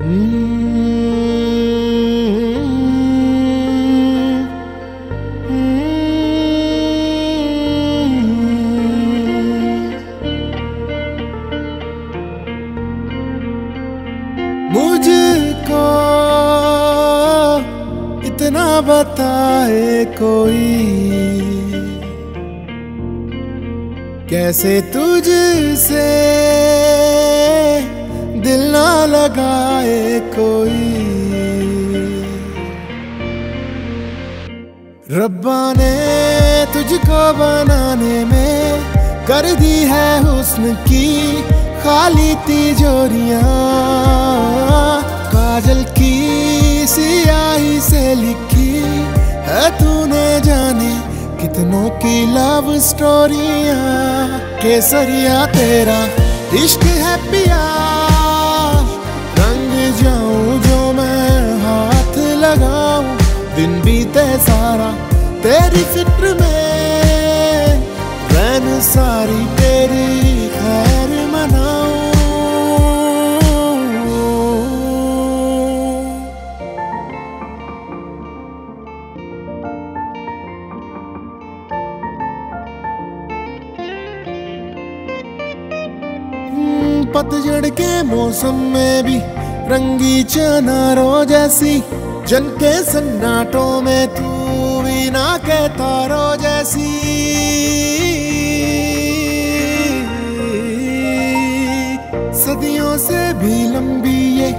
मुझको इतना बताए कोई। कैसे तुझसे लगाए कोई। रब्बा ने तुझको बनाने में कर दी है हुस्न की खाली तिजोरियाँ। काजल की सियाही से लिखी है तूने जाने कितनों की लव स्टोरिया केसरिया तेरा इश्क है पिया सारा तेरी फ़िक्र में रैन सारी तेरी खैर मनाऊं। पतझड़ के मौसम में भी रंगी चनारों जैसी जन के सन्नाटों में तू भी ना के तारो जैसी। सदियों से भी लंबी ये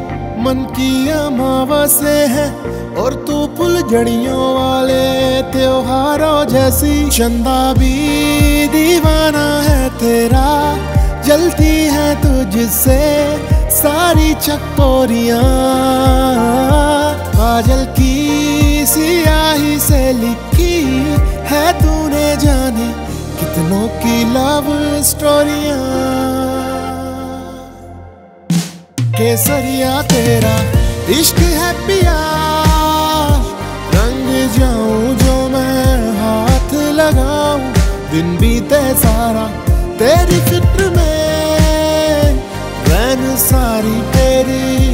मन की अमावस्या है, और तू फुल जड़ियों वाले त्योहारों जैसी। चंदा भी दीवाना है तेरा, जलती है तुझसे सारी चकोरियाँ काजल की से लिखी है तूने जाने कितनों की लव स्टोरिया केसरिया तेरा इश्क है पिया, रंग जाऊँ जो मैं हाथ लगाऊँ। दिन बीते सारा तेरी फ़िक्र में रैन सारी तेरी